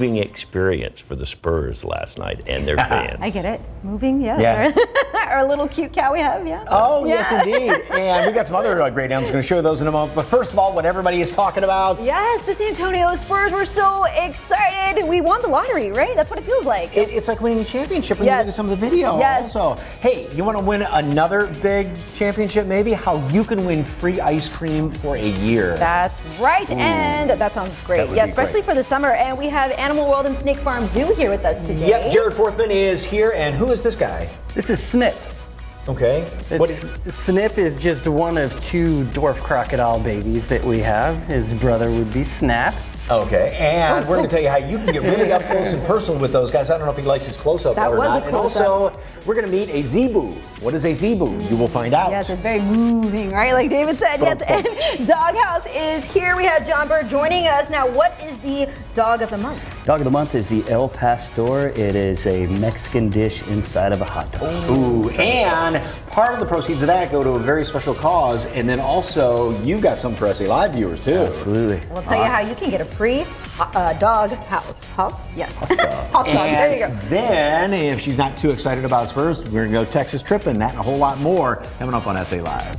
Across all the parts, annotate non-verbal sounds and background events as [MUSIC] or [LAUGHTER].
moving experience for the Spurs last night and their [LAUGHS] fans. I get it. Moving, yes. Yeah. Our, [LAUGHS] our little cute cow we have, yeah. Oh, Yeah. yes, indeed. [LAUGHS] And we got some other uh, great animals. going to show those in a moment. But first of all, what everybody is talking about. Yes, the San Antonio Spurs were so excited. We won the lottery, right? That's what it feels like. It, it's like winning a championship when Yes. you look at some of the video. Yes. Also, hey, you want to win another big championship? Maybe how you can win free ice cream for a year. That's right, and that sounds great. That yeah, especially great. for the summer. And we have Animal World and Snake Farm Zoo here with us today. Yep, Jared Forthman is here, and who is this guy? This is Snip. Okay. It's, is, Snip is just one of two dwarf crocodile babies that we have. His brother would be Snap. okay, and we're going to tell you how you can get really up close and personal with those guys. I don't know if he likes his close up That or was a not. And close-up. also, we're going to meet a zebu. What is a zebu? You will find out. Yes, it's very moving, right? Like David said. Yes, Boom, and [LAUGHS] Doghouse is here. We have John Bird joining us. Now, what is the dog of the month? Dog of the month is the El Pastor. It is a Mexican dish inside of a hot dog. Ooh, and part of the proceeds of that go to a very special cause, and then also you've got some for SA Live viewers too. Absolutely. We'll tell you uh, how you can get a free uh, dog house. House? Yes. House dog. [LAUGHS] House dog. There you go. then, if she's not too excited about Spurs, we're gonna go Texas tripping. That and a whole lot more coming up on SA Live.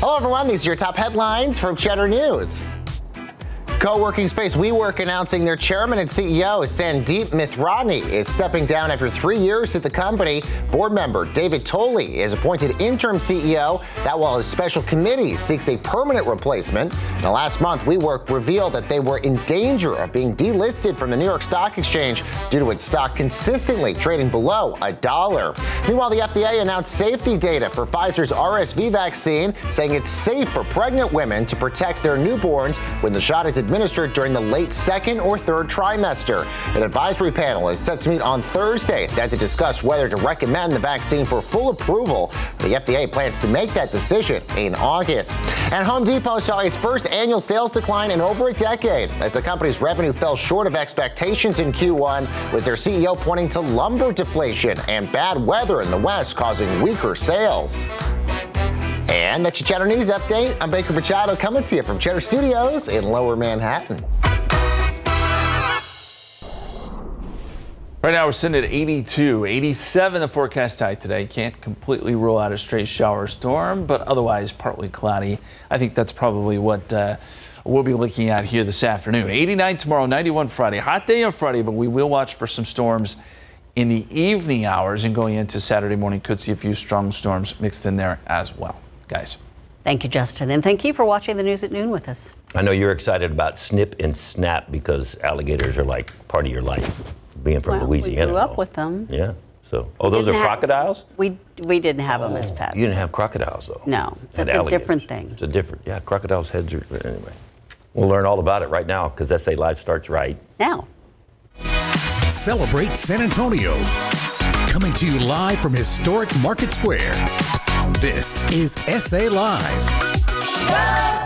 Hello, everyone. These are your top headlines from Cheddar News. Co-working space WeWork announcing their chairman and CEO Sandeep Mathrani is stepping down after three years at the company. Board member David Tolley is appointed interim CEO. That while his special committee seeks a permanent replacement. Now, last month, WeWork revealed that they were in danger of being delisted from the New York Stock Exchange due to its stock consistently trading below a dollar. Meanwhile, the FDA announced safety data for Pfizer's RSV vaccine, saying it's safe for pregnant women to protect their newborns when the shot is administered during the late second or third trimester. An advisory panel is set to meet on Thursday then to discuss whether to recommend the vaccine for full approval. The FDA plans to make that decision in August. And Home Depot saw its first annual sales decline in over a decade as the company's revenue fell short of expectations in Q1, with their CEO pointing to lumber deflation and bad weather in the West causing weaker sales. And that's your Cheddar News Update. I'm Baker Machado coming to you from Cheddar Studios in Lower Manhattan. Right now we're sitting at 82, 87 the forecast high today. Can't completely rule out a stray shower storm, but otherwise partly cloudy. I think that's probably what uh, we'll be looking at here this afternoon. 89 tomorrow, 91 Friday. Hot day on Friday, but we will watch for some storms in the evening hours and going into Saturday morning. Could see a few strong storms mixed in there as well. Guys. Thank you, Justin. And thank you for watching the news at noon with us. I know you're excited about Snip and Snap because alligators are like part of your life, being from Well, Louisiana. we grew up with them. Yeah. So, oh, those are have- crocodiles. We we didn't have them as oh, pets. You didn't have crocodiles though. No, that's a alligators. different thing. It's a different. Yeah, crocodiles' heads are. Anyway, we'll learn all about it right now because SA Live starts right Now. Celebrate San Antonio. Coming to you live from historic Market Square. This is SA Live.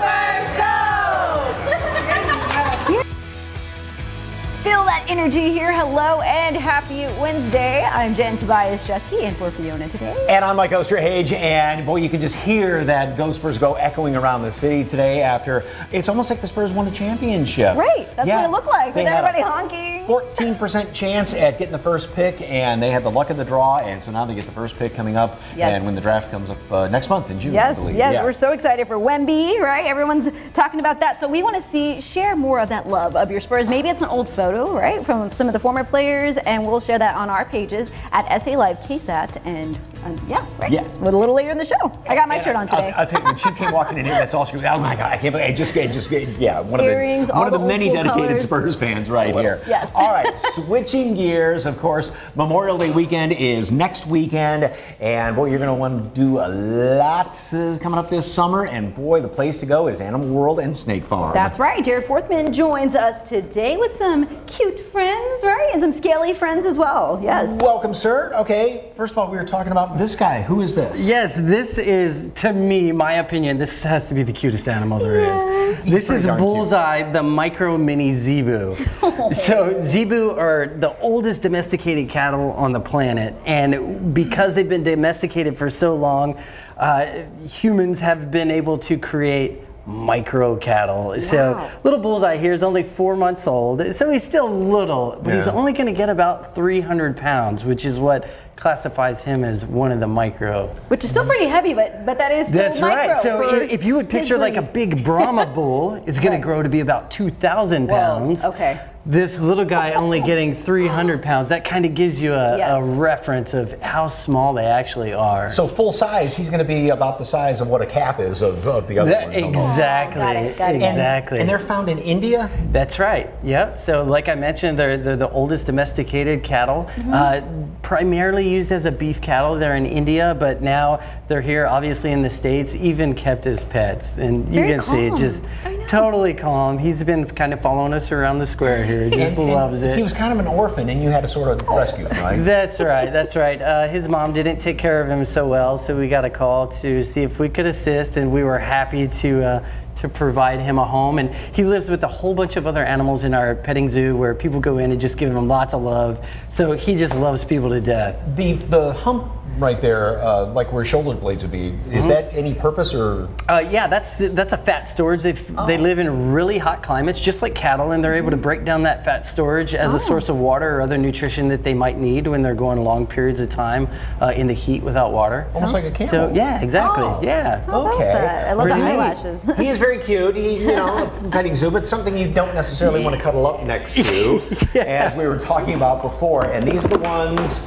Feel that energy here. Hello and happy Wednesday. I'm Jen Tobias Jeske and for Fiona today. And I'm Mike Osterhage, and boy, you can just hear that Go Spurs Go echoing around the city today after it's almost like the Spurs won a championship. Right, that's what it looked like, with everybody honking. 14% chance at getting the first pick, and they had the luck of the draw, and so now they get the first pick coming up. Yes. And when the draft comes up uh, next month in June, I Yes, believe. yes, Yeah. we're so excited for Wemby, right? Everyone's talking about that. So we want to see, share more of that love of your Spurs. Maybe it's an old photo, right, from some of the former players, and we'll share that on our pages at SA Live KSAT. And um, yeah, right? Yeah. A little later in the show. I got my And shirt on today. I'll, I'll tell you, when she came walking in here, that's all she was. Oh my God, I can't believe it. Just, it just, yeah, one Earrings, of the, one of the the many dedicated colors. Spurs fans right here. Yes. All right, switching gears, of course, Memorial Day weekend is next weekend. And boy, you're going to want to do a lot uh, coming up this summer. And boy, the place to go is Animal World and Snake Farm. That's right. Jared Forthman joins us today with some cute friends, right? And some scaly friends as well. Yes. Welcome, sir. Okay, first of all, we were talking about about this guy. Who is this? Yes, this is, to me, my opinion, this has to be the cutest animal there is. This is darn cute. Bullseye, the micro mini zebu. [LAUGHS] So zebu are the oldest domesticated cattle on the planet, and because they've been domesticated for so long, uh, humans have been able to create micro cattle. So little Bullseye here is only four months old, so he's still little, but he's only going to get about 300 pounds, which is what classifies him as one of the micro. Which is still pretty heavy, but but that is still That's right. So if, if you would picture like a big Brahma bull, it's going [LAUGHS] Right. to grow to be about 2,000 Whoa, pounds. okay. This little guy only getting 300 pounds. That kind of gives you a, Yes. a reference of how small they actually are. So full size, he's going to be about the size of what a calf is of, of the other That- ones. exactly. Oh, got it, got it. And- Exactly. And, they're found in India. That's right. Yep. So, like I mentioned, they're, they're the oldest domesticated cattle, Mm-hmm. uh, primarily used as a beef cattle. They're in India, but now they're here, obviously in the states, even kept as pets. And you Very can see, calm. just totally calm. He's been kind of following us around the square here. He just And- and it. He was kind of an orphan, and you had to sort of rescue him, right? That's right. That's right. Uh, his mom didn't take care of him so well, so we got a call to see if we could assist, and we were happy to uh, to provide him a home. And he lives with a whole bunch of other animals in our petting zoo, where people go in and just give him lots of love. So he just loves people to death. The the hump right there, uh, like where shoulder blades would be, is Mm-hmm. that any purpose or? Uh, yeah, that's that's a fat storage. They they live in really hot climates, just like cattle, and they're able to break down that fat storage as a source of water or other nutrition that they might need when they're going long periods of time uh, in the heat without water. Almost like a camel. So yeah, exactly. Oh. Yeah. about Okay. that? I love the eyelashes. He is very cute. He, you know, a [LAUGHS] petting zoo, but something you don't necessarily want to [LAUGHS] cuddle up next to, [LAUGHS] as we were talking about before. And these are the ones.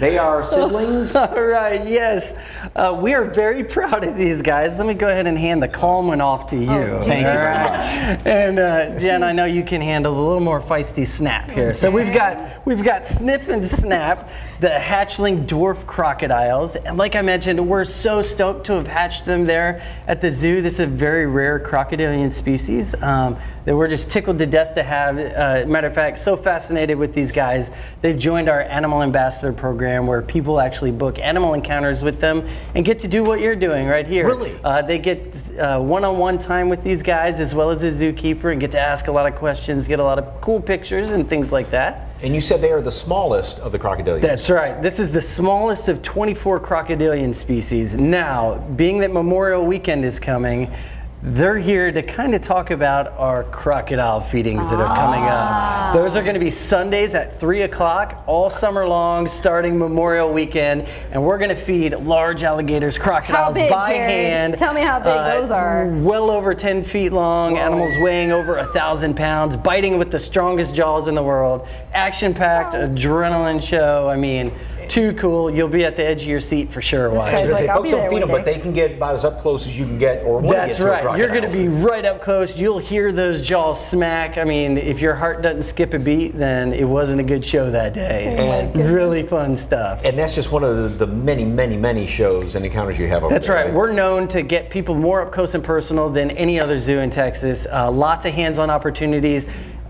They are [LAUGHS] siblings. All right, yes. Uh, we are very proud of these guys. Let me go ahead and hand the calm one off to you. Oh, Thank you All very right? And uh, Jen, I know you can handle a little more feisty snap here. So we've got we've got Snip and Snap, the hatchling dwarf crocodiles. And like I mentioned, we're so stoked to have hatched them there at the zoo. This is a very rare crocodilian species um, that we're just tickled to death to have. Uh, matter of fact, so fascinated with these guys, they've joined our animal ambassador program where people actually book animal encounters with them and get to do what you're doing right here. Really? Uh, they get uh, one-on-one time with these guys as well as a zookeeper and get to ask a lot of questions, get a lot of cool pictures and things like that. And you said they are the smallest of the crocodilians. That's right. This is the smallest of 24 crocodilian species. Now, being that Memorial Weekend is coming, they're here to kind of talk about our crocodile feedings that are coming up. Those are going to be Sundays at 3 o'clock all summer long, starting Memorial Weekend. And we're going to feed large alligators, crocodiles big, by hand. Uh, Tell me how big those are. Well over 10 feet long, animals weighing over a thousand pounds, biting with the strongest jaws in the world. Action packed, adrenaline show. I mean, too cool. You'll be at the edge of your seat for sure. I was watching. like, say, I'll folks be don't feed one them, but they can get about as up close as you can get, or want to get That's to a right. You're going to be right up close. You'll hear those jaws smack. I mean, if your heart doesn't skip a beat, then it wasn't a good show that day. And- really fun stuff. And that's just one of the, the many, many, many shows and encounters you have over That's there. right. We're known to get people more up close and personal than any other zoo in Texas. Uh, lots of hands-on opportunities.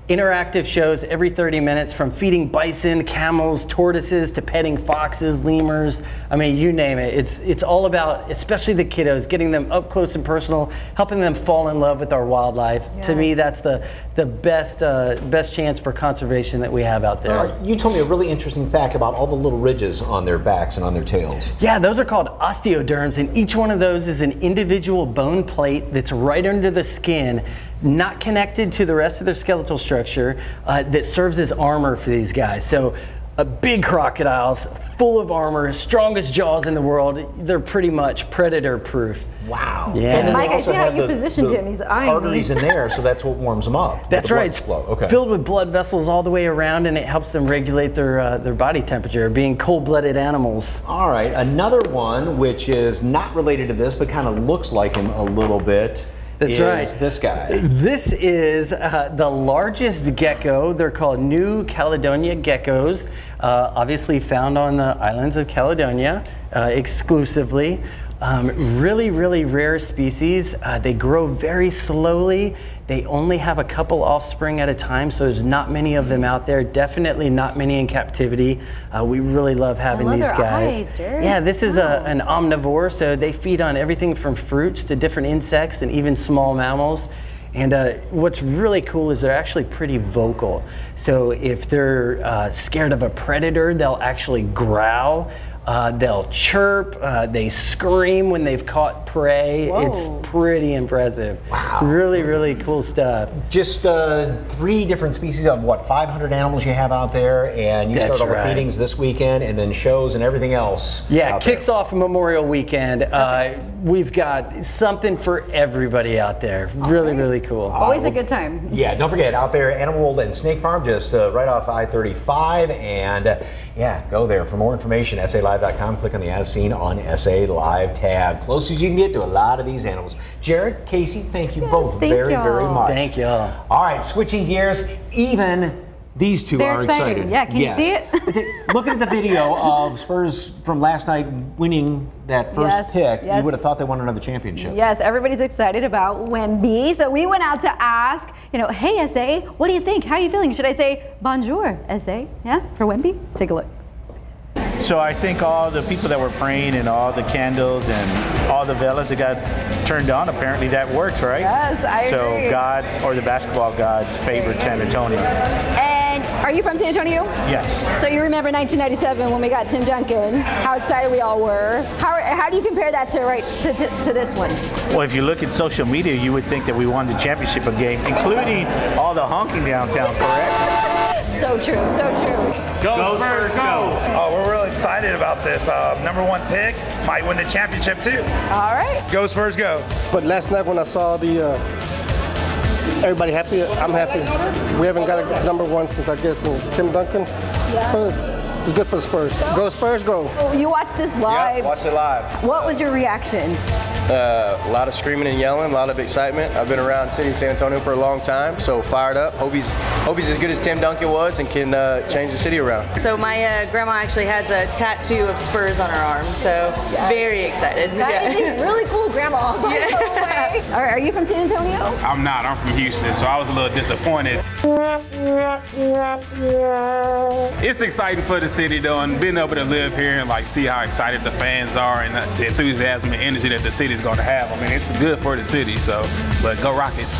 Interactive shows every 30 minutes from feeding bison, camels, tortoises to petting foxes, lemurs. I mean, you name it. It's it's all about, especially the kiddos, getting them up close and personal, helping them fall in love with our wildlife. To me, that's the the best uh, best chance for conservation that we have out there. All right, You told me a really interesting fact about all the little ridges on their backs and on their tails. Yeah, those are called osteoderms, and each one of those is an individual bone plate that's right under the skin, not connected to the rest of their skeletal structure, uh, that serves as armor for these guys. So, uh, big crocodiles, full of armor, strongest jaws in the world. They're pretty much predator proof. Wow. Yeah. And Mike, they I also see how have you the, positioned the him. He's eyeing me. arteries in there, so that's what warms them up. That's right. It's flow. Okay. filled with blood vessels all the way around, and it helps them regulate their uh, their body temperature. Being cold-blooded animals. All right, another one which is not related to this, but kind of looks like him a little bit. That's right. This guy. This is uh, the largest gecko. They're called New Caledonia geckos, uh, obviously found on the islands of Caledonia uh, exclusively. Um, really, really rare species. Uh, they grow very slowly. They only have a couple offspring at a time, so there's not many of them out there. Definitely not many in captivity. Uh, we really love having love these their guys. eyes, Yeah, this is a, an omnivore, so they feed on everything from fruits to different insects and even small mammals. And uh, what's really cool is they're actually pretty vocal. So if they're uh, scared of a predator, they'll actually growl. Uh, they'll chirp. Uh, they scream when they've caught prey. Whoa. It's pretty impressive. Wow. Really, really cool stuff. Just uh, three different species of what 500 animals you have out there, and you That's start all right. the feedings this weekend, and then shows and everything else. Yeah, out there. kicks off Memorial Weekend. Uh, we've got something for everybody out there. Really, really cool. Always a good time. Yeah, don't forget out there, Animal World and Snake Farm, just uh, right off I-35, and uh, yeah, go there for more information. SALive.com. Click on the As Seen on SA Live tab. Closest you can get to a lot of these animals. Jared, Casey, thank you Yes, both thank very, y'all. very much. Thank y'all. All right, switching gears, even. These 2 They're are excited. excited. Yeah, can you see it? [LAUGHS] Looking at the video of Spurs from last night winning that first Yes, pick, yes. you would have thought they won another championship. Yes, everybody's excited about Wemby. So we went out to ask, you know, hey SA, what do you think? How are you feeling? Should I say bonjour, SA? Yeah, for Wemby? Take a look. So I think all the people that were praying and all the candles and all the velas that got turned on, apparently that works, right? Yes, I so agree. God's or the basketball gods favored San Antonio. And are you from San Antonio? Yes. So you remember 1997 when we got Tim Duncan? How excited we all were. How, how do you compare that to right to, to, to this one? Well, if you look at social media, you would think that we won the championship game, including all the honking downtown, correct? So true, so true. Go, Spurs, go! Oh, we're real excited about this. Uh, number one pick might win the championship too. All right. Go Spurs, go! But last night when I saw the uh, everybody happy, I'm happy. We haven't got a number one since I guess since Tim Duncan. So it's, it's good for the Spurs. Go Spurs, go. You watched this live. Watched it live. What was your reaction? Uh, a lot of screaming and yelling, a lot of excitement. I've been around City of San Antonio for a long time, so fired up. Hope he's hope he's as good as Tim Duncan was and can uh, change the city around. So my uh, grandma actually has a tattoo of Spurs on her arm, so very excited. That is a really cool grandma, [LAUGHS] by the. [LAUGHS] All right, are you from San Antonio? I'm not. I'm from Houston, so I was a little disappointed. It's exciting for the city though, and being able to live here and like see how excited the fans are and the enthusiasm and energy that the city's going to have. I mean, it's good for the city. So, but go Rockets!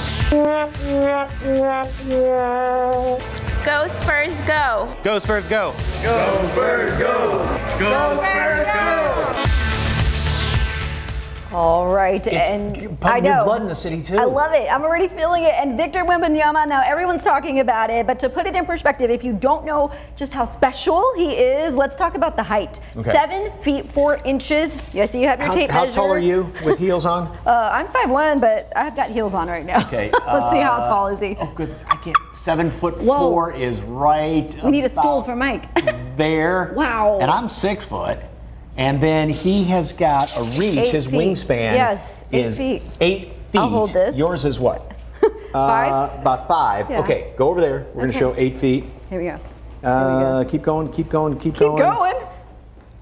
Go Spurs, go. Go Spurs, go! Go Spurs, go! Go Spurs, go! Right, It's and I know. blood in the city, too. I love it. I'm already feeling it. And Victor Wembanyama, now everyone's talking about it, but to put it in perspective, if you don't know just how special he is, let's talk about the height. Okay. Seven feet four inches. Yes, you have your How, tape how measure. tall are you with [LAUGHS] heels on? Uh, I'm five one, but I've got heels on right now. Okay. [LAUGHS] let's see how uh, tall is he. Oh, good. I can't. Seven foot Whoa. four is right. we need a stool for Mike. there. [LAUGHS] Wow. And I'm six foot. And then he has got a reach. Eight His feet. wingspan Yes, eight is feet. eight feet. I'll hold this. Yours is what? [LAUGHS] Five? Uh, about five. Yeah. Okay, go over there. We're going to show eight feet. Here we go. Uh, keep going, keep going, keep, Keep going. Keep going.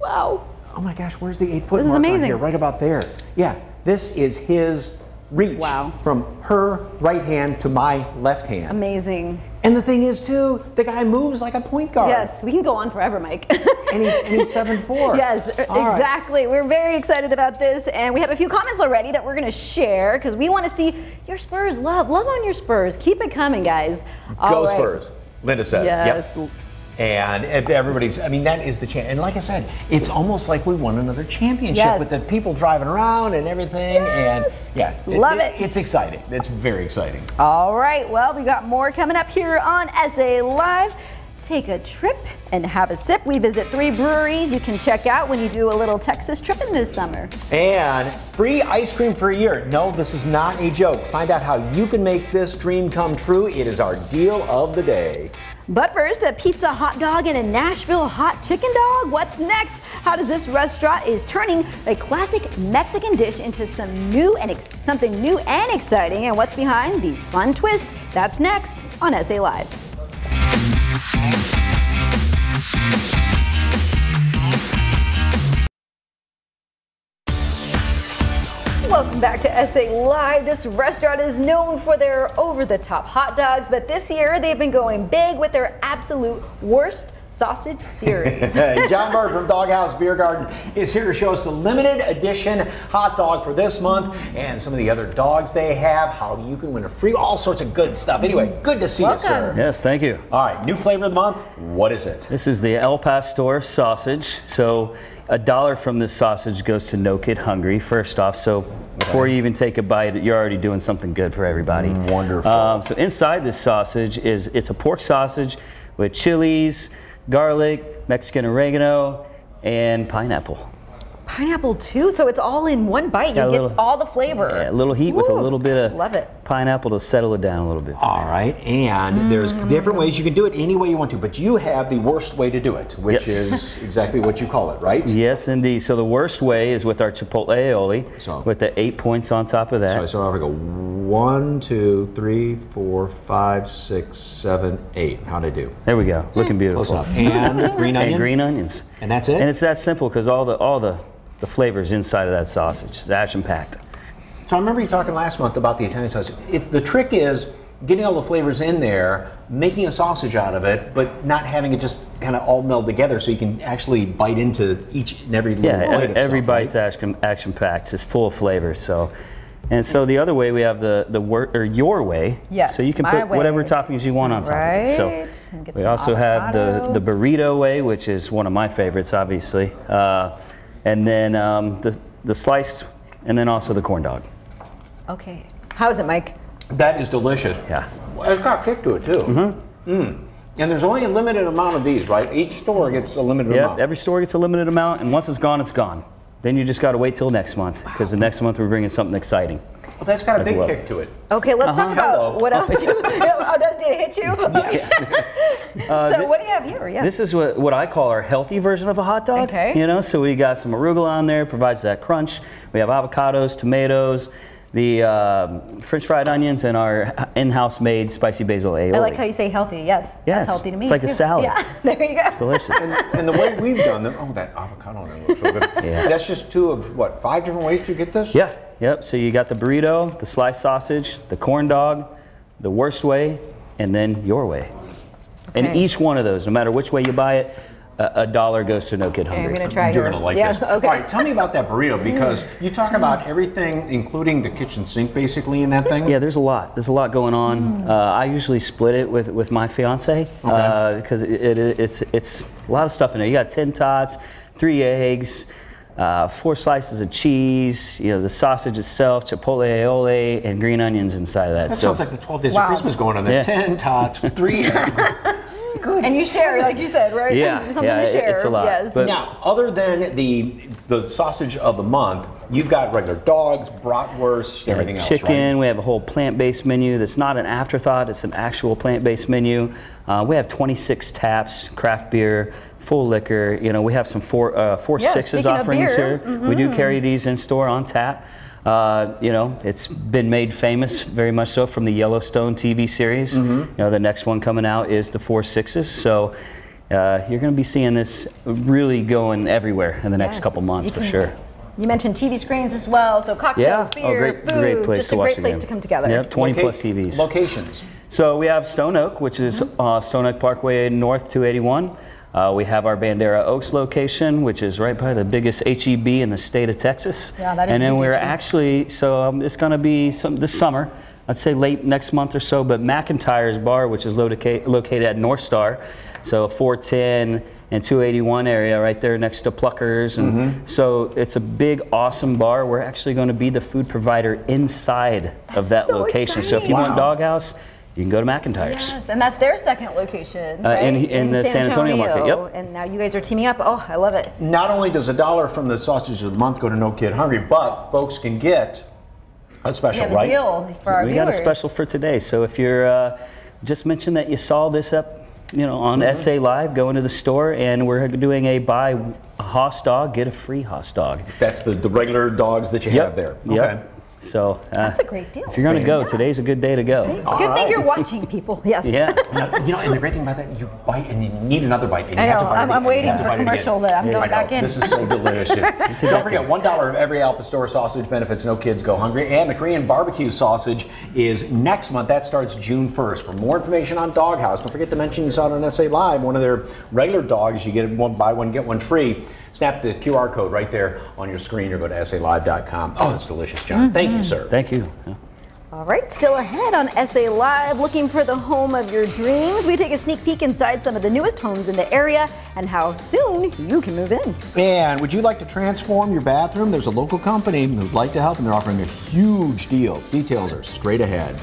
Wow. Oh my gosh, where's the eight foot This is mark on here? Right about there. Yeah, this is his reach. Wow. From her right hand to my left hand. Amazing. And the thing is, too, the guy moves like a point guard. Yes, we can go on forever, Mike. [LAUGHS] And he's and he's seven four. Yes, All right. exactly. We're very excited about this, and we have a few comments already that we're going to share because we want to see your Spurs love. Love on your Spurs. Keep it coming, guys. All Go right. Spurs. Linda says. Yes. Yep. And everybody's, I mean, that is the chance. And like I said, it's almost like we won another championship Yes. with the people driving around and everything. And yeah, Love it. It's exciting. It's very exciting. All right. Well, we got more coming up here on SA Live. Take a trip and have a sip. We visit three breweries you can check out when you do a little Texas trip in this summer. And free ice cream for a year. No, this is not a joke. Find out how you can make this dream come true. It is our deal of the day. But first, a pizza hot dog and a Nashville hot chicken dog. What's next? How does this restaurant is turning a classic Mexican dish into some new and something new and exciting? And what's behind these fun twists? That's next on SA Live. Welcome back to SA Live. This restaurant is known for their over the top hot dogs, but this year they've been going big with their absolute worst sausage series. [LAUGHS] John Bird from Doghouse Beer Garden is here to show us the limited edition hot dog for this month and some of the other dogs they have, how you can win a free, all sorts of good stuff. Anyway, good to see you, sir. Yes, thank you. All right, new flavor of the month. What is it? This is the El Pastor sausage. So a dollar from this sausage goes to No Kid Hungry, first off. So before you even take a bite, you're already doing something good for everybody. Wonderful. Um, so inside this sausage is, it's a pork sausage with chilies, garlic, Mexican oregano, and pineapple. Pineapple too, so it's all in one bite. You get little- all the flavor. Yeah, a little heat with a little bit of Love it. Pineapple to settle it down a little bit. All right, and there's Mm. different ways you can do it any way you want to, but you have the worst way to do it, which Yes. is exactly what you call it, right? Yes, indeed. So the worst way is with our chipotle aioli, with the eight points on top of that. So I start off, I go one, two, three, four, five, six, seven, eight. How'd I do? There we go. Looking beautiful. Close enough. And [LAUGHS] green onion? And green onions. And that's it? And it's that simple because all the all the the flavors inside of that sausage. It's action packed. So I remember you talking last month about the Italian sausage. It, the trick is getting all the flavors in there, making a sausage out of it, but not having it just kind of all meld together so you can actually bite into each and every little Yeah, bite of every stuff, right? bite's action action packed. It's full of flavor. So. And so the other way we have the the wor- or your way. Yes, So you can my put whatever toppings you want on top of it. So Right, we some also have the the burrito way, which is one of my favorites, obviously. Uh, and then um, the the sliced, and then also the corn dog. Okay. How is it, Mike? That is delicious. Yeah. It's got kick to it too. Mm-hmm. Mm. And there's only a limited amount of these, right? Each store gets a limited Yep, amount. every store gets a limited amount, and once it's gone, it's gone. Then you just got to wait till next month, because the next month we're bringing something exciting. Well, that's got a big well. kick to it. Okay, let's Uh-huh. talk about Hello. what else. You, [LAUGHS] oh, does it hit you? [LAUGHS] [LAUGHS] Uh, so thi- what do you have here? Yeah. This is what, what I call our healthy version of a hot dog. Okay. You know, so we got some arugula on there, provides that crunch. We have avocados, tomatoes, the um French fried onions, and our in-house made spicy basil aioli. I like how you say healthy. Yes. Yes, That's healthy to me. it's like a salad. Yeah. [LAUGHS] There you go. It's delicious. And, and the way we've done them, oh, that avocado on there looks so good. [LAUGHS] Yeah. That's just two of what, five different ways to get this? Yeah, yep. So you got the burrito, the sliced sausage, the corn dog, the worst way, and then your way. And each one of those, no matter which way you buy it, a, a dollar goes to No Kid Okay, Hungry. I'm gonna try You're here. gonna like yeah, this. Okay. All right, tell me about that burrito because you talk about everything, including the kitchen sink, basically in that thing. Yeah, there's a lot. There's a lot going on. Uh, I usually split it with, with my fiance because it, it, it's it's a lot of stuff in there. You got ten tots, three eggs, uh, four slices of cheese. You know the sausage itself, chipotle aioli, and green onions inside of that. That So- sounds like the 12 days Wow. of Christmas going on there. Yeah. 10 tots, three. [LAUGHS] [LAUGHS] [LAUGHS] And you share, like you said, right? Yeah, Something yeah, to share. it's a lot, Yes. but- now, other than the the sausage of the month, you've got regular dogs, bratwurst, everything else, chicken. right? We have a whole plant-based menu that's not an afterthought. It's an actual plant-based menu. Uh, we have 26 taps, craft beer, full liquor. You know, we have some four uh, four Yeah, sixes speaking of offerings beer, here. We do mhm. carry these in store on tap. Uh, you know, it's been made famous very much so from the Yellowstone TV series. Mm-hmm. You know, the next one coming out is the Four Sixes. So. Uh, you're going to be seeing this really going everywhere in the next Yes. couple months for sure. You mentioned TV screens as well, so cocktails, Yeah, beer, oh, great, food, great place just to a watch great the place game. to come together. Yep, 20 Loca- plus TVs. Locations. So we have Stone Oak, which is Mm-hmm. uh, Stone Oak Parkway North 281. Uh, we have our Bandera Oaks location, which is right by the biggest HEB in the state of Texas. Yeah, that is And then we're HEB. actually, so um, it's going to be some, this summer, I'd say late next month or so, but McIntyre's Bar, which is loca- located at North Star, so 410 and 281 area right there next to Pluckers. And Mm-hmm. so it's a big, awesome bar. We're actually going to be the food provider inside of that so location. So if you exciting. want Doghouse, you can go to McIntyre's. Yes, and that's their second location, Uh, right? in- in the San Antonio market, yep. And now you guys are teaming up. Oh, I love it. Not only does a dollar from the sausage of the month go to No Kid Hungry, but folks can get a We special, have a right? deal for our we viewers. got a special for today. So if you're uh, just mention that you saw this up, you know, on Mm-hmm. SA Live, go into the store, and we're doing a buy a Haas dog get a free Haas dog. That's the, the regular dogs that you have there. Yep. Okay. So uh, That's a great deal. If you're going to go, Yeah. today's a good day to go. Good thing you're watching, people. [LAUGHS] Yes. Yeah. Now, you know, and the great thing about that, you bite and you need another bite. And you I have to know. bite it I'm- I'm again, and you waiting have to for bite again. commercial that I'm I going back in. This is so delicious. [LAUGHS] Don't forget, one dollar of every Al Pastor sausage benefits no kids go hungry, and the Korean barbecue sausage is next month. That starts June 1st. For more information on Doghouse, don't forget to mention you saw it on SA Live. One of their regular dogs, you get one buy one get one free. Snap the QR code right there on your screen, or go to salive.com. Oh, it's delicious, John. Mm-hmm. Thank you, sir. Thank you. All right, still ahead on SA Live, looking for the home of your dreams. We take a sneak peek inside some of the newest homes in the area and how soon you can move in. And would you like to transform your bathroom? There's a local company who'd like to help, and they're offering a huge deal. Details are straight ahead.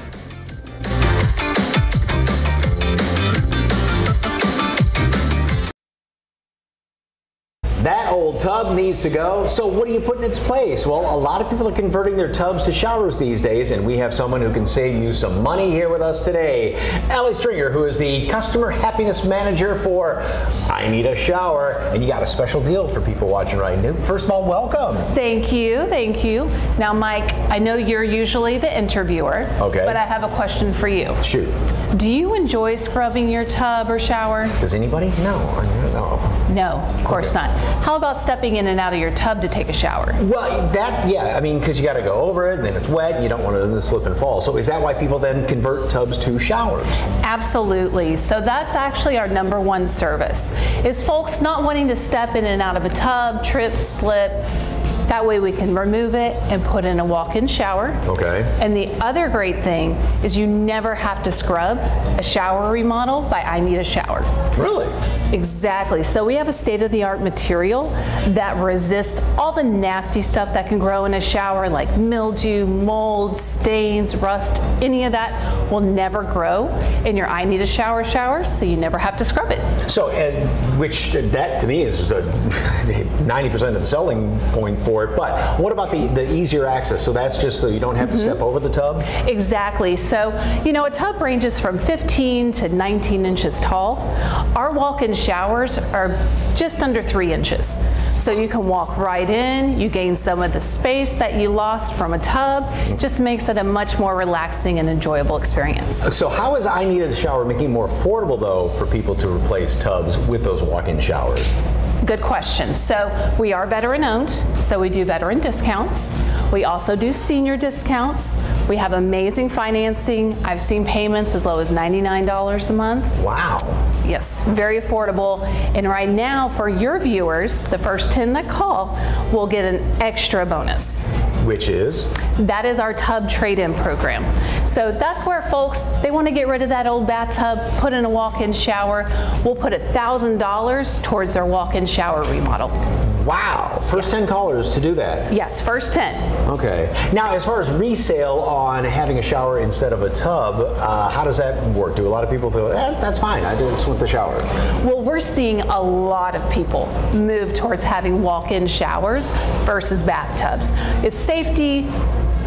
Tub needs to go. So what do you put in its place? Well, a lot of people are converting their tubs to showers these days, and we have someone who can save you some money here with us today. Ellie Stringer, who is the customer happiness manager for I Need a Shower, and you got a special deal for people watching right now. First of all, welcome. Thank you, thank you. Now, Mike, I know you're usually the interviewer. Okay. But I have a question for you. Shoot. Do you enjoy scrubbing your tub or shower? Does anybody? No, I don't know. No, of course not. How about stepping in and out of your tub to take a shower? Well, that yeah, I mean, because you got to go over it, and then it's wet, and you don't want to slip and fall. So is that why people then convert tubs to showers? Absolutely. So that's actually our number one service. Is folks not wanting to step in and out of a tub, trip, slip. That way we can remove it and put in a walk-in shower. Okay. And the other great thing is you never have to scrub a shower remodel by I Need a Shower. Really? Exactly. So we have a state-of-the-art material that resists all the nasty stuff that can grow in a shower like mildew, mold, stains, rust, any of that will never grow in your I Need a Shower shower, so you never have to scrub it. So, and which that to me is a [LAUGHS] 90% of the selling point for it. But what about the, the easier access? So that's just so you don't have to mm-hmm. step over the tub? Exactly. So, you know, a tub ranges from 15 to 19 inches tall. Our walk-in showers are just under three inches. So you can walk right in, you gain some of the space that you lost from a tub. Mm-hmm. Just makes it a much more relaxing and enjoyable experience. So how is I Need a Shower making it more affordable though for people to replace tubs with those walk-in showers? Good question. So we are veteran owned, so we do veteran discounts. We also do senior discounts. We have amazing financing. I've seen payments as low as $99 a month. Wow. Yes, very affordable. And right now, for your viewers, the first 10 that call will get an extra bonus. Which is? That is our tub trade-in program. So that's where folks, they want to get rid of that old bathtub, put in a walk-in shower. We'll put $1,000 towards their walk-in shower remodel. Wow. First 10 callers to do that. Yes, first 10. Okay. Now, as far as resale on having a shower instead of a tub, uh, how does that work? Do a lot of people feel, eh, that's fine, I do this with the shower? Well, we're seeing a lot of people move towards having walk-in showers versus bathtubs. It's safety,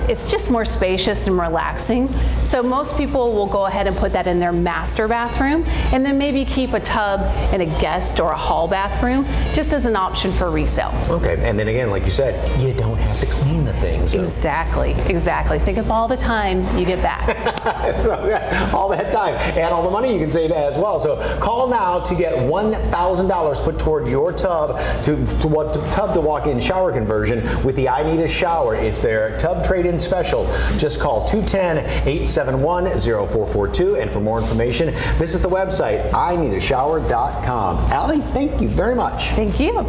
it's just more spacious and relaxing. So most people will go ahead and put that in their master bathroom and then maybe keep a tub in a guest or a hall bathroom just as an option for resale. Okay, and then again, like you said, you don't have to clean the things. So. Exactly, exactly. Think of all the time you get back. [LAUGHS] so, yeah, all that time and all the money you can save as well. So call now to get $1,000 put toward your tub to, to what to, tub to walk-in shower conversion with the I Need a Shower. It's their tub trade-in special. Just call 210-871-0442 and for more information, visit the website ineedashower.com. Allie, thank you very much. Thank you.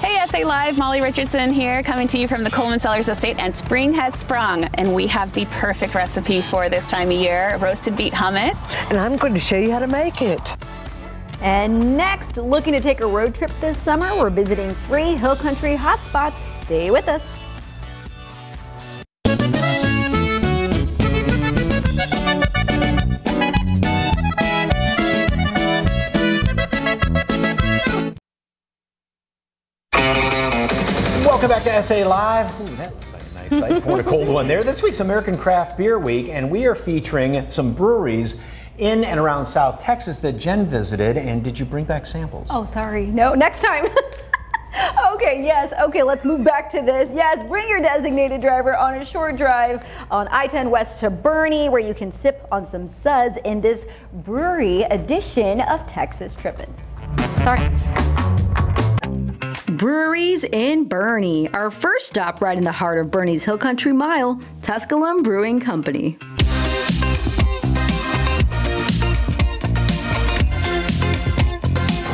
Hey, SA Live, Molly Richardson here, coming to you from the Coleman Cellars Estate, and spring has sprung, and we have the perfect recipe for this time of year, roasted beet hummus. And I'm going to show you how to make it. And next, looking to take a road trip this summer, we're visiting three hill country hotspots. Stay with us. Welcome SA Live. Ooh, that looks like a nice sight. Pouring a cold one there. This week's American Craft Beer Week, and we are featuring some breweries in and around South Texas that Jen visited. And did you bring back samples? Oh, sorry. No, next time. [LAUGHS] Okay, yes. Okay, let's move back to this. Yes, bring your designated driver on a short drive on I-10 West to Boerne, where you can sip on some suds in this brewery edition of Texas Trippin'. Sorry. Breweries in Boerne. Our first stop right in the heart of Boerne's Hill Country Mile, Tusculum Brewing Company.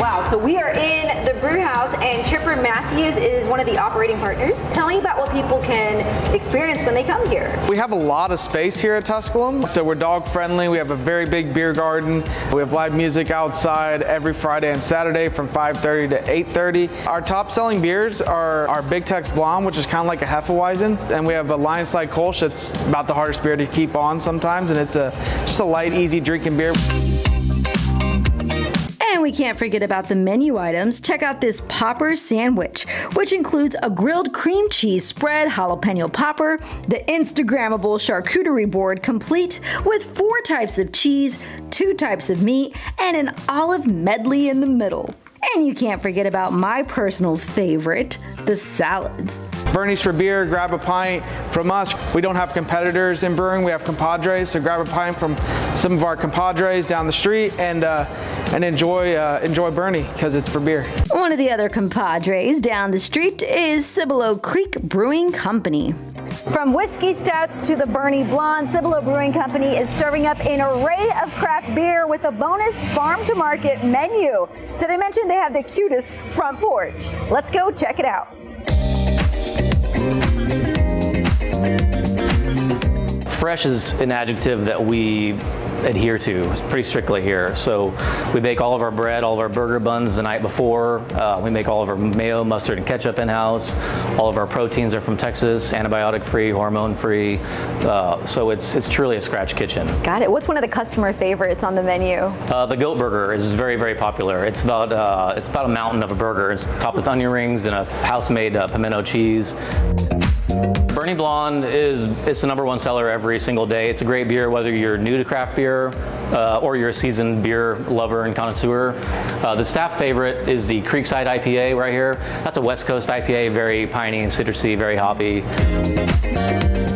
Wow, so we are in the brew house and Chipper Matthews is one of the operating partners. Tell me about what people can experience when they come here. We have a lot of space here at Tusculum, so we're dog friendly. We have a very big beer garden. We have live music outside every Friday and Saturday from 5.30 to 8.30. Our top selling beers are our Big Tex Blonde, which is kind of like a Hefeweizen, and we have a Lion Slide Kolsch that's about the hardest beer to keep on sometimes, and it's a just a light, easy drinking beer. And we can't forget about the menu items. Check out this Popper sandwich, which includes a grilled cream cheese spread, jalapeno popper, the Instagrammable charcuterie board complete with four types of cheese, two types of meat, and an olive medley in the middle. And you can't forget about my personal favorite, the salads. Boerne's for beer, grab a pint from us. We don't have competitors in brewing, we have compadres, so grab a pint from some of our compadres down the street and uh, and enjoy uh, enjoy Boerne because it's for beer. One of the other compadres down the street is Cibolo Creek Brewing Company. From whiskey stouts to the Boerne Blonde, Cibolo Brewing Company is serving up an array of craft beer with a bonus farm to market menu. Did I mention they have the cutest front porch? Let's go check it out. Fresh is an adjective that we adhere to pretty strictly here. So we bake all of our bread, all of our burger buns the night before. Uh, we make all of our mayo, mustard, and ketchup in-house. All of our proteins are from Texas, antibiotic-free, hormone-free. Uh, so it's it's truly a scratch kitchen. Got it. What's one of the customer favorites on the menu? Uh, the goat burger is very, very popular. It's about uh, it's about a mountain of a burger. It's topped with onion rings and a house-made uh, pimento cheese. Boerne Blonde is it's the number one seller every single day. It's a great beer whether you're new to craft beer uh, or you're a seasoned beer lover and connoisseur. Uh, the staff favorite is the Creekside IPA right here. That's a West Coast IPA, very piney and citrusy, very hoppy.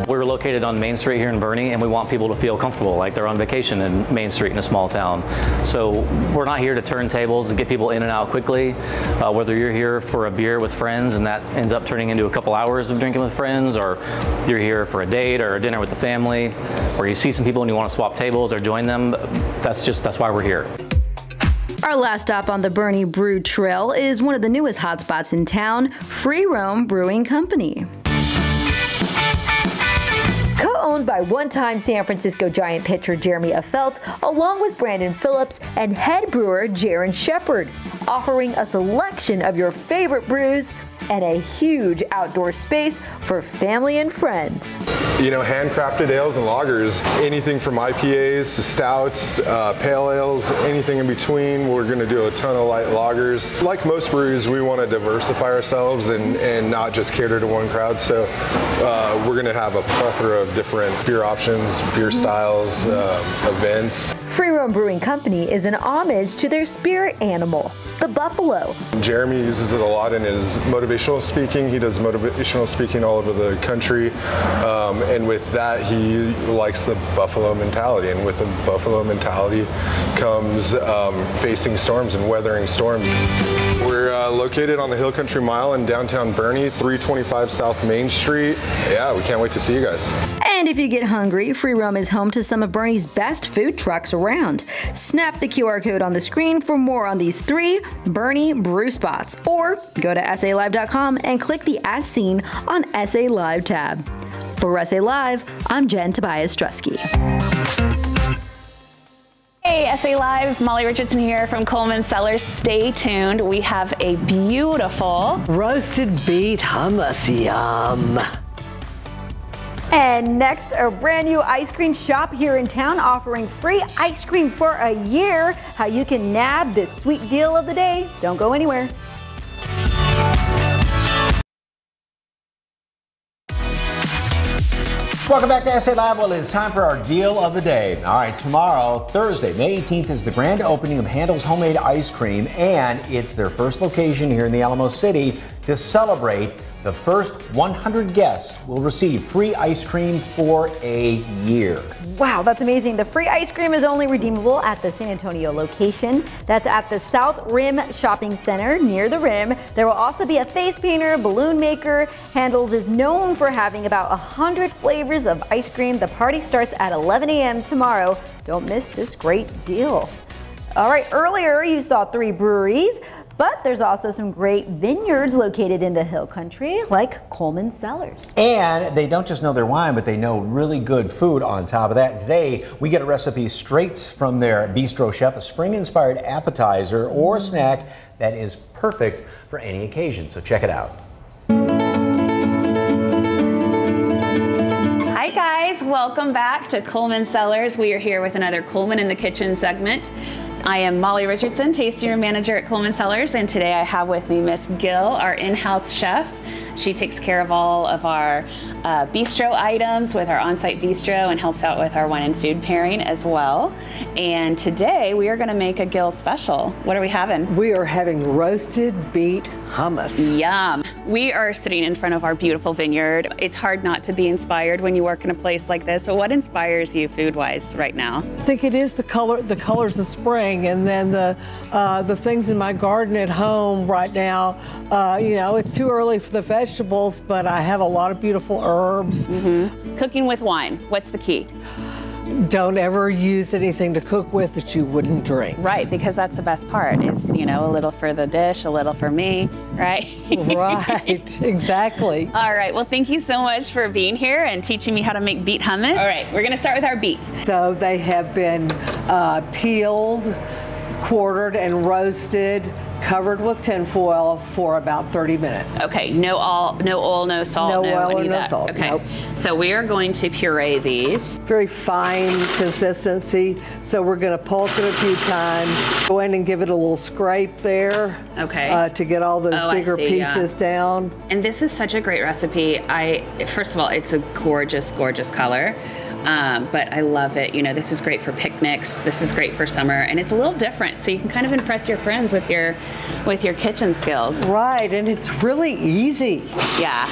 We're located on Main Street here in Boerne, and we want people to feel comfortable, like they're on vacation in Main Street in a small town. So we're not here to turn tables and get people in and out quickly. Uh, whether you're here for a beer with friends and that ends up turning into a couple hours of drinking with friends, or you're here for a date or a dinner with the family, or you see some people and you want to swap tables or join them, that's just that's why we're here. Our last stop on the Boerne Brew Trail is one of the newest hotspots in town, Free Roam Brewing Company. Co-owned by one-time San Francisco Giant pitcher Jeremy Affeldt, along with Brandon Phillips and head brewer Jaron Shepard, offering a selection of your favorite brews and a huge outdoor space for family and friends. You know, handcrafted ales and lagers, anything from IPAs to stouts, uh, pale ales, anything in between. We're going to do a ton of light lagers. Like most brews, we want to diversify ourselves and, and not just cater to one crowd. So uh, we're going to have a plethora of different beer options, beer styles, uh, events. Free Roam Brewing Company is an homage to their spirit animal, the buffalo. Jeremy uses it a lot in his motivational speaking. He does motivational speaking all over the country. Um, and with that, he likes the buffalo mentality. And with the buffalo mentality comes um, facing storms and weathering storms. We're uh, located on the Hill Country Mile in downtown Boerne, 325 South Main Street. Yeah, we can't wait to see you guys. And if you get hungry, Free Roam is home to some of Boerne's best food trucks around. Snap the QR code on the screen for more on these three Boerne brew spots, or go to SALive.com and click the As Seen on SA Live tab. For SA Live, I'm Jen Tobias Strusky. Hey, SA Live, Molly Richardson here from Coleman Cellars. Stay tuned. We have a beautiful roasted beet hummus. Yum. And next, a brand new ice cream shop here in town offering free ice cream for a year. How you can nab this sweet deal of the day. Don't go anywhere. Welcome back to SA Live. Well, it's time for our deal of the day. All right, tomorrow, Thursday, May 18th, is the grand opening of Handel's Homemade Ice Cream, and it's their first location here in the Alamo City. To celebrate, the first 100 guests will receive free ice cream for a year. Wow, that's amazing. The free ice cream is only redeemable at the San Antonio location. That's at the South Rim Shopping Center near the Rim. There will also be a face painter, balloon maker. Handel's is known for having about 100 flavors of ice cream. The party starts at 11 a.m. tomorrow. Don't miss this great deal. All right, earlier you saw three breweries, but there's also some great vineyards located in the hill country, like Coleman Cellars. And they don't just know their wine, but they know really good food on top of that. Today, we get a recipe straight from their bistro chef, a spring inspired appetizer or mm-hmm. snack that is perfect for any occasion. So check it out. Hi guys, welcome back to Coleman Cellars. We are here with another Coleman in the Kitchen segment. I am Molly Richardson, tasting room manager at Coleman Cellars, and today I have with me Miss Gill, our in-house chef. She takes care of all of our uh, bistro items with our on-site bistro and helps out with our wine and food pairing as well. And today we are going to make a Gill special. What are we having? We are having roasted beet hummus. Yum. We are sitting in front of our beautiful vineyard. It's hard not to be inspired when you work in a place like this, but what inspires you food-wise right now? I think it is the color, the colors of spring, and then the uh, the things in my garden at home right now. Uh, you know, it's too early for the vegetables, but I have a lot of beautiful herbs. Mm-hmm. Cooking with wine. What's the key? Don't ever use anything to cook with that you wouldn't drink. Right, because that's the best part is, you know, a little for the dish, a little for me, right? right, [LAUGHS] exactly. All right, well, thank you so much for being here and teaching me how to make beet hummus. All right, we're gonna start with our beets. So they have been uh, peeled, quartered, and roasted covered with tinfoil for about 30 minutes. Okay, no all, no oil, no salt, no, no oil or no salt. Okay, nope. so we are going to puree these. Very fine consistency. So we're going to pulse it a few times. Go in and give it a little scrape there. Okay. Uh, to get all those Oh, bigger see, yeah. pieces down. And this is such a great recipe. I first of all, it's a gorgeous, gorgeous color. Um, but I love it. You know, this is great for picnics. This is great for summer, and it's a little different. So you can kind of impress your friends with your with your kitchen skills. Right, and it's really easy. Yeah.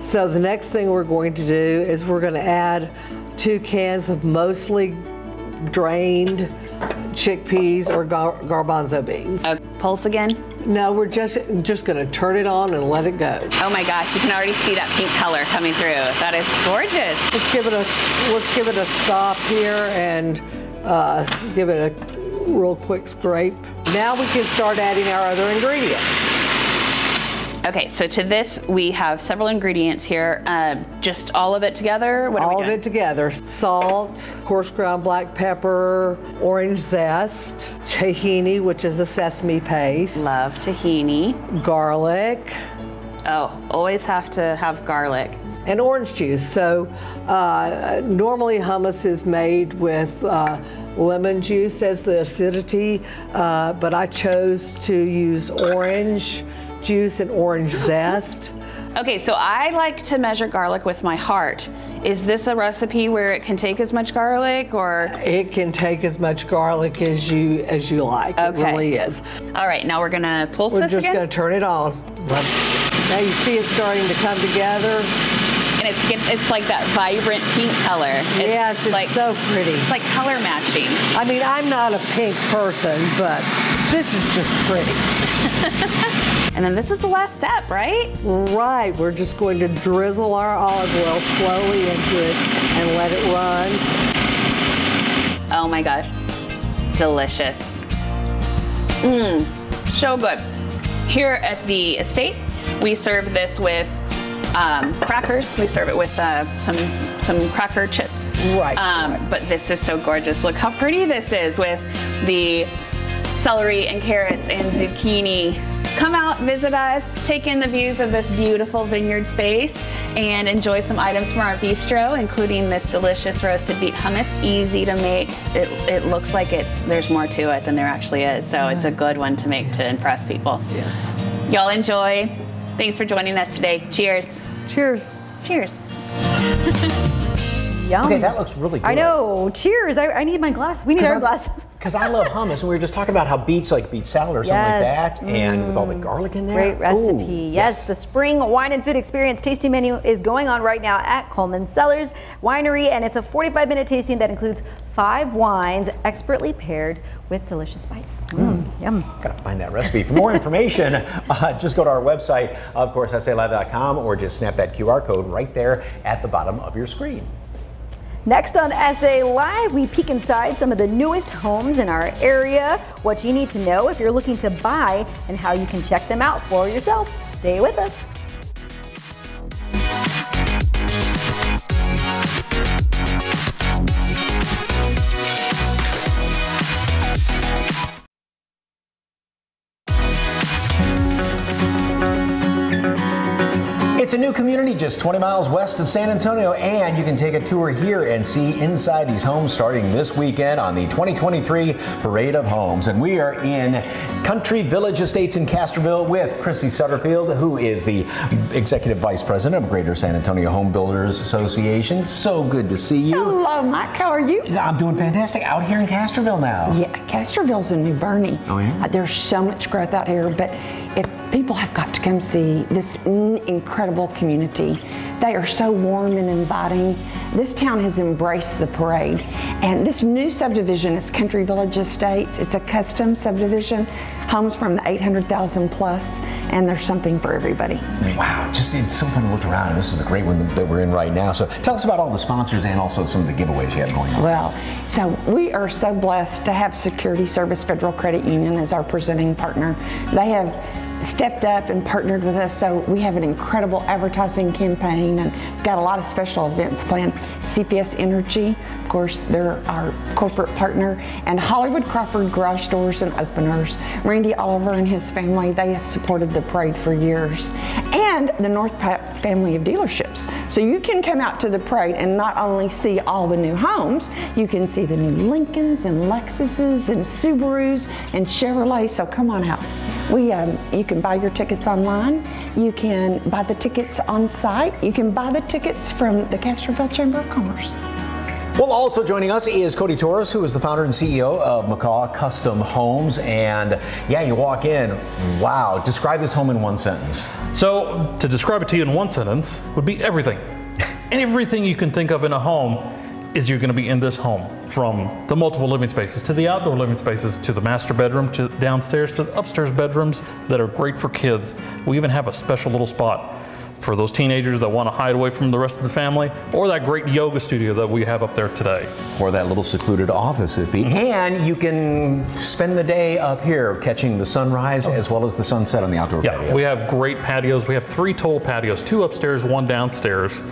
So the next thing we're going to do is we're going to add two cans of mostly drained chickpeas or gar- garbanzo beans. Uh, pulse again? No, we're just just going to turn it on and let it go. Oh my gosh, you can already see that pink color coming through. That is gorgeous. Let's give it a let's give it a stop here and uh, give it a real quick scrape. Now we can start adding our other ingredients. Okay, so to this we have several ingredients here. Uh, just all of it together. What All of it together. Salt, coarse ground black pepper, orange zest, tahini, which is a sesame paste. Love tahini. Garlic. Oh, always have to have garlic. And orange juice. So uh, normally hummus is made with uh, lemon juice as the acidity, uh, but I chose to use orange juice and orange zest. Okay, so I like to measure garlic with my heart. Is this a recipe where it can take as much garlic or? It can take as much garlic as you as you like. Okay. It really is. All right, now we're gonna pulse We're this just again. going to turn it on. Now you see it starting to come together. And it's it's like that vibrant pink color. It's yes, it's like so pretty. It's like color matching. I mean, I'm not a pink person, but this is just pretty. [LAUGHS] And then this is the last step, right? Right. We're just going to drizzle our olive oil slowly into it and let it run. Oh my gosh, delicious. Mmm, so good. Here at the estate, we serve this with um, crackers. We serve it with uh, some some cracker chips. Right, Um, But this is so gorgeous. Look how pretty this is with the celery and carrots and zucchini. Come out, visit us, take in the views of this beautiful vineyard space, and enjoy some items from our bistro, including this delicious roasted beet hummus. Easy to make. It, it looks like it's there's more to it than there actually is, so it's a good one to make to impress people. Yes. Y'all enjoy. Thanks for joining us today. Cheers. Cheers. Cheers. [LAUGHS] Yum. Okay, that looks really good. I know. Cheers. I, I need my glass. We need our I'm- glasses. [LAUGHS] Because I love hummus, and we were just talking about how beets like beet salad or something Yes. like that, and with all the garlic in there. Great recipe. Ooh, yes. the spring wine and food experience tasting menu is going on right now at Coleman Cellars Winery, and it's a 45 minute tasting that includes five wines expertly paired with delicious bites. Mm, yum. Gotta find that recipe. For more information, [LAUGHS] uh, just go to our website, of course, salive.com, or just snap that QR code right there at the bottom of your screen. Next on SA Live, we peek inside some of the newest homes in our area, what you need to know if you're looking to buy, and how you can check them out for yourself. Stay with us. It's a new community just 20 miles west of San Antonio, and you can take a tour here and see inside these homes starting this weekend on the 2023 Parade of Homes. And we are in Country Village Estates in Castroville with Christy Sutterfield, who is the Executive Vice President of Greater San Antonio Home Builders Association. So good to see you. Hello, Mike. How are you? I'm doing fantastic out here in Castroville now. Yeah, Castroville's a new Boerne. Oh, yeah? Uh, there's so much growth out here, but people have got to come see this incredible community, they are so warm and inviting. This town has embraced the parade, and this new subdivision is Country Village Estates. It's a custom subdivision, homes from the 800,000 plus, and there's something for everybody. Wow, just it's so fun to look around, and this is a great one that we're in right now. So tell us about all the sponsors and also some of the giveaways you have going on. Well, so we are so blessed to have Security Service Federal Credit Union as our presenting partner. They have stepped up and partnered with us, so we have an incredible advertising campaign and got a lot of special events planned. CPS Energy, of course, they're our corporate partner, and Hollywood Crawford Garage Doors and Openers. Randy Oliver and his family, they have supported the parade for years. And the North Park family of dealerships. So you can come out to the parade and not only see all the new homes, you can see the new Lincolns and Lexuses and Subarus and Chevrolets. So come on out. We, um, you can buy your tickets online. You can buy the tickets on site. You can buy the tickets from the Castroville Chamber of Commerce. Well, also joining us is Cody Torres, who is the founder and CEO of Macaw Custom Homes. And yeah, you walk in, wow, describe this home in one sentence. So, to describe it to you in one sentence would be everything. [LAUGHS] everything you can think of in a home is you're going to be in this home from the multiple living spaces to the outdoor living spaces to the master bedroom to downstairs to the upstairs bedrooms that are great for kids. We even have a special little spot for those teenagers that want to hide away from the rest of the family or that great yoga studio that we have up there today. Or that little secluded office it'd be. And you can spend the day up here catching the sunrise as well as the sunset on the outdoor Yeah, patio. we have great patios. We have three total patios, two upstairs, one downstairs.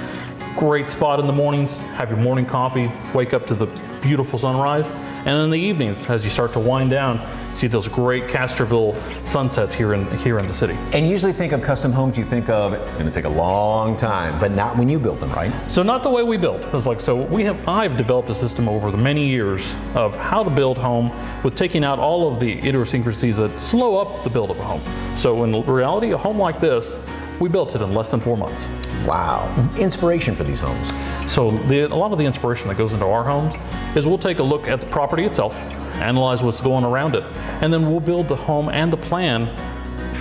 Great spot in the mornings, have your morning coffee, wake up to the beautiful sunrise. And in the evenings, as you start to wind down, see those great Castroville sunsets here in here in the city. And usually think of custom homes, you think of it's going to take a long time, but not when you build them, right? So not the way we built. It's like so we have I've developed a system over the many years of how to build home with taking out all of the idiosyncrasies that slow up the build of a home. So in reality, a home like this, we built it in less than four months. Wow. Inspiration for these homes. So the, a lot of the inspiration that goes into our homes is we'll take a look at the property itself, analyze what's going around it, and then we'll build the home and the plan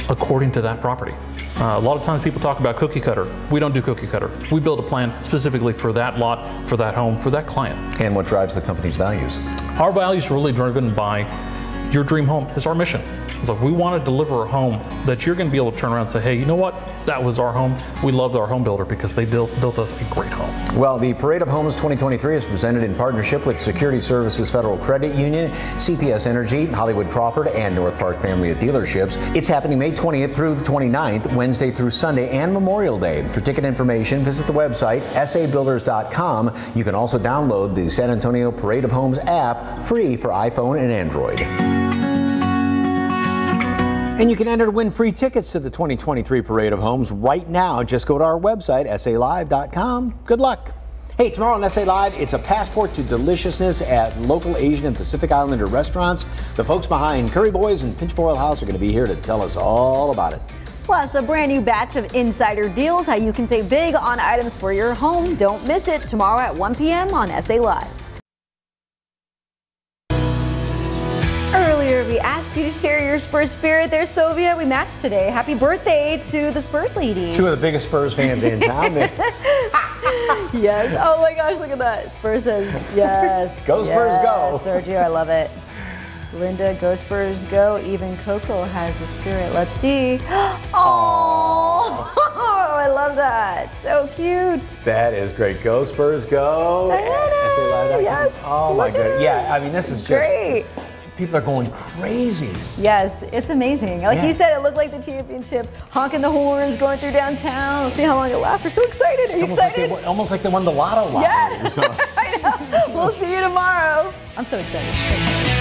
according to that property. Uh, a lot of times people talk about cookie cutter. We don't do cookie cutter. We build a plan specifically for that lot, for that home, for that client. And what drives the company's values? Our values are really driven by your dream home is our mission. It's like we want to deliver a home that you're going to be able to turn around and say, hey, you know what? That was our home. We loved our home builder because they built, built us a great home. Well, the Parade of Homes 2023 is presented in partnership with Security Services Federal Credit Union, CPS Energy, Hollywood Crawford, and North Park Family of Dealerships. It's happening May 20th through the 29th, Wednesday through Sunday, and Memorial Day. For ticket information, visit the website sabuilders.com. You can also download the San Antonio Parade of Homes app free for iPhone and Android. And you can enter to win free tickets to the 2023 Parade of Homes right now. Just go to our website, salive.com. Good luck. Hey, tomorrow on SA Live, it's a passport to deliciousness at local Asian and Pacific Islander restaurants. The folks behind Curry Boys and Pinch Boil House are going to be here to tell us all about it. Plus, a brand new batch of insider deals, how you can save big on items for your home. Don't miss it tomorrow at 1 p.m. on SA Live. We asked you to share your Spurs spirit. There's Sylvia. We matched today. Happy birthday to the Spurs lady. Two of the biggest Spurs fans in town. [LAUGHS] [LAUGHS] Yes. Oh my gosh, look at that. Spurs says yes. Go Spurs, yes. go. Sergio, I love it. Linda, go Spurs, go. Even Coco has the spirit. Let's see. [GASPS] Oh, [LAUGHS] I love that. So cute. that is great. Go Spurs, go. SALive.com. Yes, Oh my goodness. Yeah, I mean, this is just. Great. People are going crazy. Yes, it's amazing. Like Yeah. you said, it looked like the championship, honking the horns, going through downtown. Let's see how long it lasts. We're so excited. Are It's you almost like, they, excited? won- almost like they won the lotto lottery. Yes. [LAUGHS] I know. We'll see you tomorrow. I'm so excited.